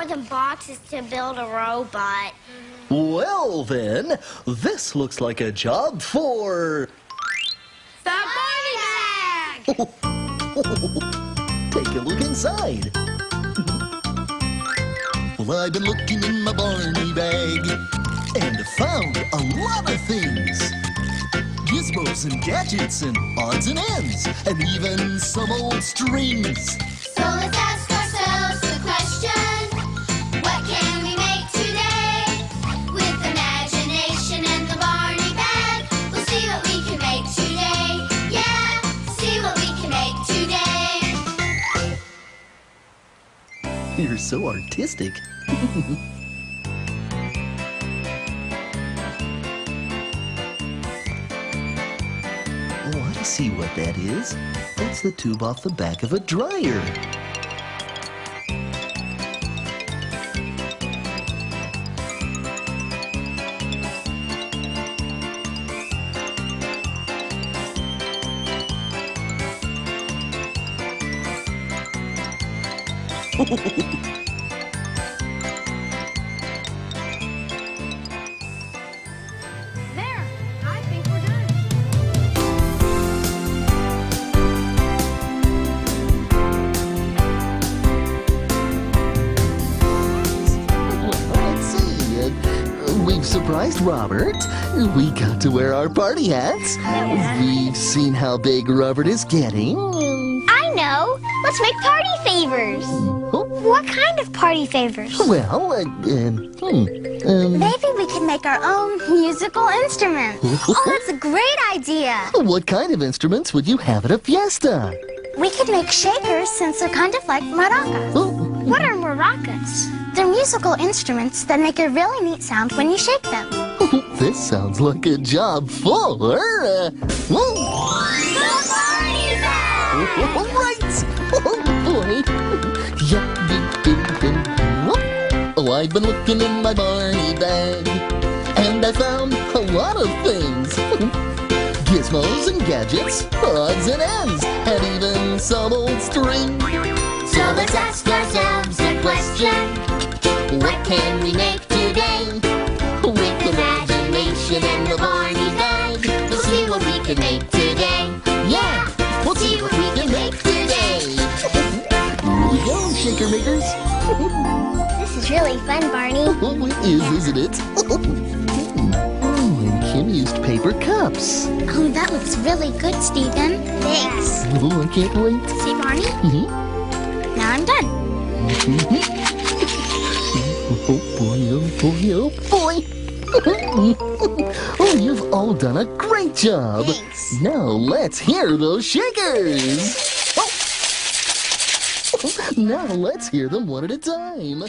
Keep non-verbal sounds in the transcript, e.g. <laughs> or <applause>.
more than boxes to build a robot. Well, then, this looks like a job for. The Barney Bag! <laughs> Take a look inside. Well, I've been looking in my Barney bag and found a lot of things. Gizmos and gadgets and odds and ends and even some old strings. <laughs> You're so artistic. <laughs> oh, I see what that is. That's the tube off the back of a dryer. Uh, surprised Robert. We got to wear our party hats. We've seen how big Robert is getting. Let's make party favors. Oh, What kind of party favors? well, uh, um, hmm, um, Maybe we can make our own musical instruments. <laughs> oh, that's a great idea. what kind of instruments would you have at a fiesta? We could make shakers since they're kind of like maracas. Oh, What are maracas? They're musical instruments that make a really neat sound when you shake them. <laughs> this sounds like a job for. Uh, <laughs> Oh, I've been looking in my Barney bag, and I found a lot of things. Gizmos and gadgets, odds and ends, and even some old string. So let's ask ourselves the question What can we make today? With imagination and the Barney bag, we'll see what we can make today. Makers. <laughs> This is really fun, Barney. <laughs> Oh, it is, isn't it? <laughs> oh, and Kim used paper cups. Oh, that looks really good, Stephen. Thanks. Oh, I can't wait. See, Barney? Mhm. Now I'm done. Oh boy, oh boy, oh boy. oh, you've all done a great job. Thanks. Now let's hear those shakers. Now let's hear them one at a time.